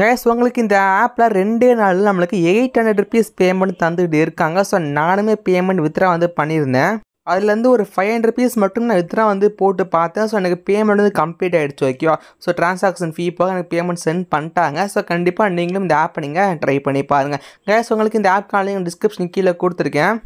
Guys உங்களுக்கு இந்த ஆப்பில் ரெண்டே நாளில் நம்மளுக்கு எயிட் ஹண்ட்ரட் ருபீஸ் பேமெண்ட் தந்துக்கிட்டு இருக்காங்க. ஸோ நானுமே பேமெண்ட் வித்ரா வந்து பண்ணியிருந்தேன். அதுலேருந்து ஒரு ஃபைவ் ஹண்ட்ரட் ருபீஸ் மட்டும் நான் வித்ரா வந்து போட்டு பார்த்தேன். ஸோ எனக்கு பேமெண்ட் வந்து கம்ப்ளீட் ஆகிடுச்சு ஓகேவா ஸோ ட்ரான்சாக்ஷன் ஃபீ போக எனக்கு பேமெண்ட் சென்ட் பண்ணிட்டாங்க. ஸோ கண்டிப்பாக நீங்களும் இந்த ஆப் நீங்கள் ட்ரை பண்ணி பாருங்கள் கைஸ் உங்களுக்கு இந்த ஆப் காலையும் டிஸ்கிரிப்ஷன் கீழே கொடுத்துருக்கேன்.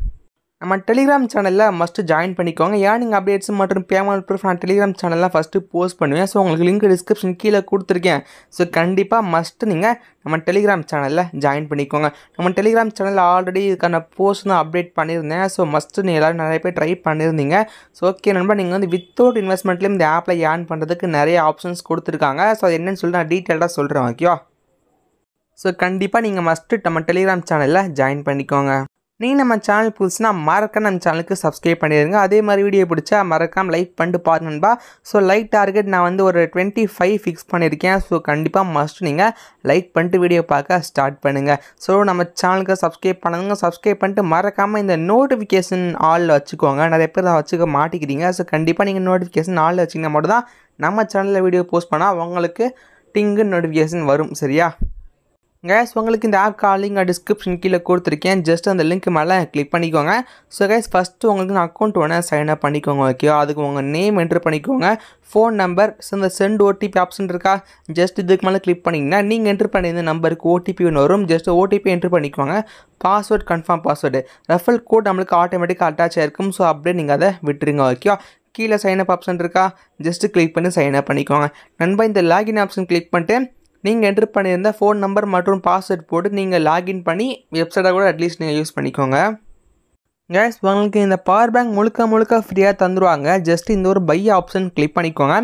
நம்ம டெலிகிராம் சேனலில் மஸ்ட்டு ஜாயின் பண்ணிக்கோங்க. ஏன் நீங்கள் அப்டேட்ஸ் மற்றும் பேமெண்ட் ப்ரூஃப் நான் டெலிகிராம் சேனலில் ஃபஸ்ட்டு போஸ்ட் பண்ணுவேன். ஸோ உங்களுக்கு லிங்க் டிஸ்கிரிப்ஷன் கீழே கொடுத்துருக்கேன். ஸோ கண்டிப்பாக மஸ்ட்டு நீங்கள் நம்ம டெலிகிராம் சேனலில் ஜாயின் பண்ணிக்கோங்க. நம்ம டெலிகிராம் சேனலில் ஆல்ரெடி இதுக்கான போஸ்ட் நான் அப்டேட் பண்ணியிருந்தேன். ஸோ மஸ்ட்டு நீ எல்லோரும் நிறைய பேர் ட்ரை பண்ணியிருந்தீங்க. ஸோ ஓகே நண்பா நீங்கள் வந்து வித்தவுட் இன்வெஸ்ட்மெண்ட்லேயும் இந்த ஆப்பில் ஏர்ன் பண்ணுறதுக்கு நிறைய ஆப்ஷன்ஸ் கொடுத்துருக்காங்க. ஸோ அது என்னென்னு சொல்லி நான் டீட்டெயிலாக சொல்கிறேன் ஓகேவா ஸோ கண்டிப்பாக நீங்கள் மஸ்ட்டு நம்ம டெலிகிராம் சேனலில் ஜாயின் பண்ணிக்கோங்க. நீங்கள் நம்ம சேனல் புதுசுனா மறக்க நம்ம சேனலுக்கு சப்ஸ்கிரைப் பண்ணிடுங்க அதே மாதிரி வீடியோ பிடிச்சா மறக்காம லைக் பண்ணிட்டு பாருங்க நண்பா. ஸோ லைக் டார்கெட் நான் வந்து ஒரு டுவெண்ட்டி ஃபைவ் ஃபிக்ஸ் பண்ணியிருக்கேன் ஸோ கண்டிப்பாக மஸ்ட் நீங்கள் லைக் பண்ணிட்டு வீடியோ பார்க்க ஸ்டார்ட் பண்ணுங்கள் ஸோ நம்ம சேனலுக்கு சப்ஸ்கிரைப் பண்ணுங்க சப்ஸ்கிரைப் பண்ணிட்டு மறக்காமல் இந்த நோட்டிஃபிகேஷன் ஆளில் வச்சுக்கோங்க. நிறைய பேர் வச்சுக்க மாட்டிக்கிறீங்க. ஸோ கண்டிப்பாக நீங்கள் நோட்டிஃபிகேஷன் ஆளில் வச்சிங்கன்னா மட்டும் தான் நம்ம சேனலில் வீடியோ போஸ்ட் பண்ணால் உங்களுக்கு டிங்கு நோட்டிஃபிகேஷன் வரும். சரியா? கேஸ் உங்களுக்கு இந்த ஆப் காலிங் டிஸ்கிரிப்ஷன் கீழே கொடுத்துருக்கேன். ஜஸ்ட் அந்த லிங்க் மேலே கிளிக் பண்ணிக்கோங்க. ஸோ கேஸ் ஃபஸ்ட்டு உங்களுக்கு நான் அக்கௌண்ட் வேணால் சைன் அப் பண்ணிக்கோங்க ஓகே அதுக்கு உங்கள் நேம் என்ட்ரு பண்ணிக்கோங்க. ஃபோன் நம்பர் ஸோ இந்த சென்ட் ஓடிபி ஆப்ஷன் இருக்கா? ஜஸ்ட் இதுக்கு மேலே கிளிக் பண்ணிங்கன்னா நீங்கள் என்ட்ரு பண்ணியிருந்த நம்பருக்கு ஓடிபி ஒன்று வரும். ஜஸ்ட் ஓடிபி என்ட்ரு பண்ணிக்கோங்க. Password confirm password referral code நம்மளுக்கு ஆட்டோமேட்டிக்காக அட்டாச் ஆயிருக்கும். ஸோ அப்படியே நீங்கள் அதை விட்டுருங்க ஓகே கீழே சைன் அப் ஆப்ஷன் இருக்கா? ஜஸ்ட்டு கிளிக் பண்ணி சைன் அப் பண்ணிக்கோங்க. நண்பா இந்த லாகின் ஆப்ஷன் கிளிக் பண்ணிட்டு நீங்கள் என்ட்ரு பண்ணியிருந்த ஃபோன் நம்பர் மற்றும் பாஸ்வேர்ட் போட்டு நீங்கள் லாகின் பண்ணி வெப்சைட்டை கூட அட்லீஸ்ட் நீங்கள் யூஸ் பண்ணிக்கோங்க. கேஸ் உங்களுக்கு இந்த பவர் பேங்க் முழுக்க முழுக்க ஃப்ரீயாக தந்துடுவாங்க ஜஸ்ட் இந்த ஒரு பை ஆப்ஷன் கிளிக் பண்ணிக்கோங்க.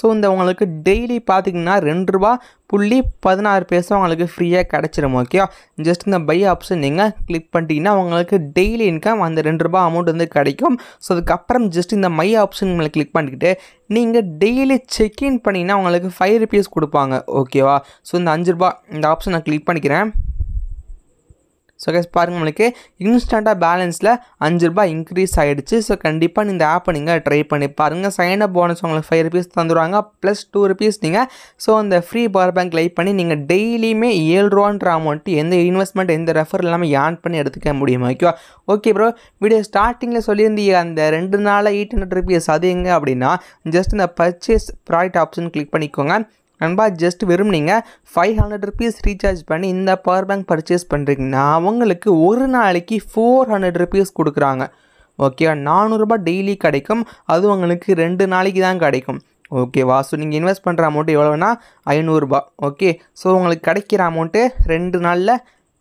ஸோ இந்த உங்களுக்கு டெய்லி பார்த்தீங்கன்னா ரெண்டு ரூபா புள்ளி பதினாறு பேசம் உங்களுக்கு ஃப்ரீயாக கிடச்சிரும் ஓகே ஜஸ்ட் இந்த பை ஆப்ஷன் நீங்கள் கிளிக் பண்ணிட்டீங்கன்னா உங்களுக்கு டெய்லி இன்கம் அந்த ரெண்டு ரூபா அமௌண்ட் வந்து கிடைக்கும். ஸோ அதுக்கப்புறம் ஜஸ்ட் இந்த மை ஆப்ஷன் மேலே கிளிக் பண்ணிக்கிட்டு நீங்கள் டெய்லி செக்இன் பண்ணிங்கன்னா உங்களுக்கு ஃபைவ் ருபீஸ் கொடுப்பாங்க ஓகேவா ஸோ இந்த அஞ்சு ரூபா இந்த ஆப்ஷன் நான் கிளிக் பண்ணிக்கிறேன். ஸோ கேஸ் பாருங்கள் நம்மளுக்கு இன்ஸ்டண்ட்டாக பேலன்ஸில் அஞ்சு ரூபாய் இன்க்ரீஸ் ஆகிடுச்சு ஸோ கண்டிப்பாக இந்த ஆப்பை நீங்கள் ட்ரை பண்ணி பாருங்கள் சைன் அப் போனஸ் உங்களுக்கு ஃபைவ் ருபீஸ் தந்துடுவாங்க ப்ளஸ் டூ ருபீஸ் நீங்கள் ஸோ அந்த ஃப்ரீ பவர் பேங்க் லைக் பண்ணி நீங்கள் டெய்லியுமே ஏழு ரூபான்ற அமௌண்ட்டு எந்த இன்வெஸ்ட்மெண்ட் எந்த ரெஃபர் இல்லாமல் ஏர்ன் பண்ணி எடுத்துக்க முடியும். ஓகேவா ஓகே ப்ரோ வீடியோ ஸ்டார்டிங்கில் சொல்லியிருந்தீங்க. அந்த ரெண்டு நாளில் எயிட் ஹண்ட்ரட் ருபீஸ் அது எங்கே அப்படின்னா ஜஸ்ட் இந்த பர்ச்சேஸ் ப்ராடக்ட் ஆப்ஷன் கிளிக் பண்ணிக்கோங்க. நண்பா ஜஸ்ட் வெறும் நீங்கள் ஃபைவ் ஹண்ட்ரட் ருபீஸ் ரீசார்ஜ் பண்ணி இந்த பவர் பேங்க் பர்ச்சேஸ் பண்ணுறீங்கன்னா அவங்களுக்கு ஒரு நாளைக்கு ஃபோர் ஹண்ட்ரட் ருபீஸ் கொடுக்குறாங்க. ஓகே நானூறுரூபா டெய்லி கிடைக்கும். அது உங்களுக்கு ரெண்டு நாளைக்கு தான் கிடைக்கும். ஓகேவா ஸோ நீங்கள் இன்வெஸ்ட் பண்ணுற அமௌண்ட்டு எவ்வளோனா ஐநூறுரூபா ஓகே ஸோ உங்களுக்கு கிடைக்கிற அமௌண்ட்டு ரெண்டு நாளில்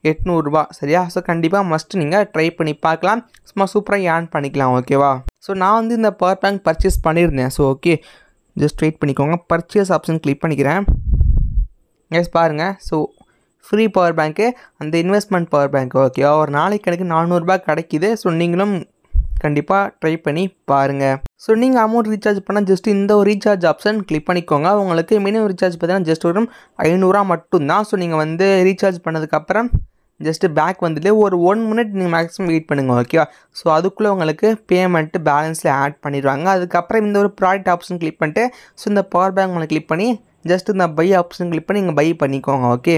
எட்நூறுரூபா சரியா? ஸோ கண்டிப்பாக மஸ்ட் நீங்கள் ட்ரை பண்ணி பார்க்கலாம். சும்மா சூப்பராக ஏர்ன் பண்ணிக்கலாம். ஓகேவா ஸோ நான் வந்து இந்த பவர் பேங்க் பர்ச்சேஸ் பண்ணியிருந்தேன். ஸோ ஓகே ஜஸ்ட் வெயிட் பண்ணிக்கோங்க. பர்ச்சேஸ் ஆப்ஷன் கிளிக் பண்ணிக்கிறேன். எஸ் பாருங்கள் ஸோ ஃப்ரீ பவர் பேங்க்கு அந்த இன்வெஸ்ட்மெண்ட் பவர் பேங்க் ஓகேவா ஒரு நாளைக்கு எனக்கு நானூறுரூபா கிடைக்கிது. ஸோ நீங்களும் கண்டிப்பாக ட்ரை பண்ணி பாருங்கள் ஸோ நீங்கள் அமௌண்ட் ரீசார்ஜ் பண்ணால் ஜஸ்ட் இந்த ஒரு ரீசார்ஜ் ஆப்ஷன் கிளிக் பண்ணிக்கோங்க. உங்களுக்கு மினிமம் ரீசார்ஜ் பார்த்தீங்கன்னா ஜஸ்ட் ஒரு ஐநூறுரூவா மட்டும்தான். ஸோ நீங்கள் வந்து ரீசார்ஜ் பண்ணதுக்கப்புறம் ஜஸ்ட்டு பேக் வந்துட்டு ஒரு ஒன் மினிட் நீங்கள் மேக்ஸிமம் வெயிட் பண்ணுங்கள் ஓகேவா ஸோ அதுக்குள்ளே உங்களுக்கு பேமெண்ட்டு பேலன்ஸில் ஆட் பண்ணிடுவாங்க. அதுக்கப்புறம் இந்த ஒரு ப்ராடக்ட் ஆப்ஷன் கிளிக் பண்ணிட்டு ஸோ இந்த பவர் பேங்க் உங்களுக்கு கிளிக் பண்ணி ஜஸ்ட் இந்த பை ஆப்ஷன் கிளிக் பண்ணி நீங்கள் பை பண்ணிக்கோங்க ஓகே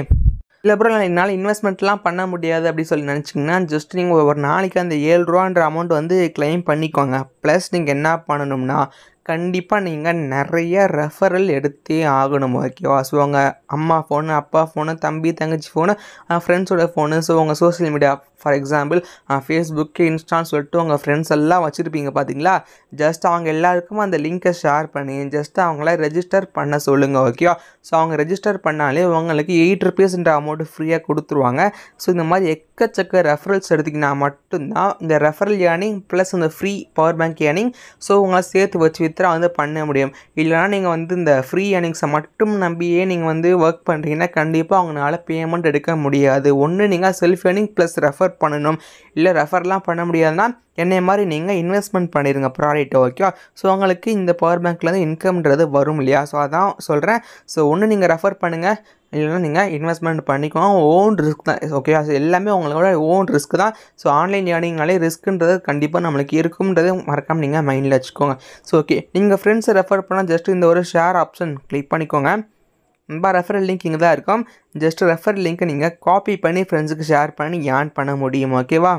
இல்லை அப்புறம் என்னால் இன்வெஸ்ட்மெண்ட்லாம் பண்ண முடியாது அப்படி சொல்லி நினச்சிங்கன்னா ஜஸ்ட் நீங்கள் ஒரு நாளைக்கு அந்த ஏழு ரூபான்ற அமௌண்ட் வந்து கிளைம் பண்ணிக்கோங்க. ப்ளஸ் நீங்கள் என்ன பண்ணணும்னா கண்டிப்பாக நீங்கள் நிறைய ரெஃபரல் எடுத்தே ஆகணும் ஓகேவா ஸோ உங்கள் அம்மா ஃபோனு அப்பா ஃபோனு தம்பி தங்கச்சி ஃபோனு ஃப்ரெண்ட்ஸோட ஃபோனு ஸோ உங்கள் social media for example Facebook இன்ஸ்டான்னு சொல்லிட்டு உங்கள் ஃப்ரெண்ட்ஸ் எல்லாம் வச்சுருப்பீங்க பார்த்தீங்களா ஜஸ்ட் அவங்க எல்லாருக்கும் அந்த லிங்க்கை ஷேர் பண்ணி ஜஸ்ட் அவங்கள ரெஜிஸ்டர் பண்ண சொல்லுங்கள் ஓகேவா ஸோ அவங்க ரெஜிஸ்டர் பண்ணாலே உங்களுக்கு எயிட் ருபீஸ்ன்ற அமௌண்ட்டு ஃப்ரீயாக கொடுத்துருவாங்க. ஸோ இந்த மாதிரி எக்கச்சக்க ரெஃபரல்ஸ் எடுத்திங்கன்னா மட்டும்தான் இந்த ரெஃபரல் ஏர்னிங் ப்ளஸ் இந்த free power bank earning so உங்களை சேர்த்து வச்சு வித்ரா வந்து பண்ண முடியும். இல்லைனா நீங்கள் வந்து இந்த ஃப்ரீ ஏர்னிங்ஸை மட்டும் நம்பியே நீங்கள் வந்து ஒர்க் பண்ணுறீங்கன்னா கண்டிப்பாக அவங்களால பேமெண்ட் எடுக்க முடியாது. ஒன்று நீங்கள் செல்ஃப் ஏர்னிங் ப்ளஸ் ரெஃபர் பண்ணணும். இல்லை ரெஃபர்லாம் பண்ண முடியாதுன்னா என்னை மாதிரி நீங்கள் இன்வெஸ்ட்மெண்ட் பண்ணிடுங்க ப்ராடக்ட் ஓகேவா ஸோ உங்களுக்கு இந்த பவர் பேங்க்லேருந்து இன்கம்ன்றது வரும் இல்லையா? ஸோ அதான் சொல்கிறேன் ஸோ ஒன்று நீங்கள் ரெஃபர் பண்ணுங்கள் இல்லைன்னா நீங்கள் இன்வெஸ்ட்மெண்ட் பண்ணிக்கோங்க. ஓன் ரிஸ்க் தான் ஓகேவா ஸோ எல்லாமே உங்களோட ஓன் ரிஸ்க் தான். ஸோ ஆன்லைன் ஏர்னிங்னாலே ரிஸ்க்குன்றது கண்டிப்பாக நம்மளுக்கு இருக்கும்ன்றது மறக்காமல் நீங்கள் மைண்டில் வச்சுக்கோங்க. ஸோ ஓகே நீங்கள் ஃப்ரெண்ட்ஸை ரெஃபர் பண்ணால் ஜஸ்ட் இந்த ஒரு ஷேர் ஆப்ஷன் கிளிக் பண்ணிக்கோங்க. நம்ம ரெஃபரல் லிங்க் இங்கே தான் இருக்கும் ஜஸ்ட் ரெஃபர் லிங்க்கை நீங்கள் காப்பி பண்ணி ஃப்ரெண்ட்ஸுக்கு ஷேர் பண்ணி ஏர்ன் பண்ண முடியும் ஓகேவா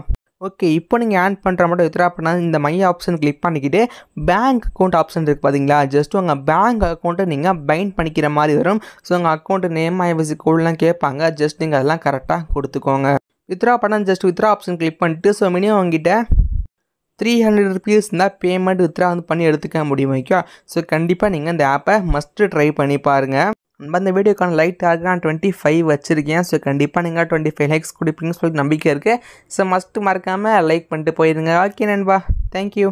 ஓகே இப்போ நீங்கள் ஏர்ன் பண்ணுற மட்டும் வித்ரா பண்ணால் இந்த மை ஆப்ஷன் கிளிக் பண்ணிக்கிட்டு பேங்க் அக்கௌண்ட் ஆப்ஷன் இருக்குது பார்த்தீங்களா ஜஸ்ட் உங்கள் பேங்க் அக்கௌண்ட்டை நீங்கள் பைண்ட் பண்ணிக்கிற மாதிரி வரும். ஸோ உங்கள் அக்கௌண்ட் நேம் ஐவசி கோடெலாம் கேட்பாங்க. ஜஸ்ட் நீங்கள் அதெல்லாம் கரெக்டாக கொடுத்துக்கோங்க. வித்ரா பண்ணால் ஜஸ்ட் வித்ரா ஆப்ஷன் கிளிக் பண்ணிட்டு ஸோ மினிமம் உங்ககிட்ட த்ரீ ஹண்ட்ரட் ருபீஸ் இருந்தால் பேமெண்ட் வித்ரா வந்து பண்ணி எடுத்துக்க முடியும் ஓகே ஸோ கண்டிப்பாக நீங்கள் இந்த ஆப்பை மஸ்ட்டு ட்ரை பண்ணி பாருங்கள் நம்ம இந்த வீடியோக்கான லைட் ஆக நான் டுவெண்ட்டி ஃபைவ் வச்சுருக்கேன். ஸோ கண்டிப்பாக நீங்கள் டுவெண்ட்டி ஃபைவ் லைக்ஸ் கொடுப்பீங்கன்னு சொல்லி நம்பிக்கை இருக்குது ஸோ மஸ்ட்டு மறக்காமல் லைக் பண்ணிட்டு போயிருங்க. ஓகே நண்பா. தேங்க்யூ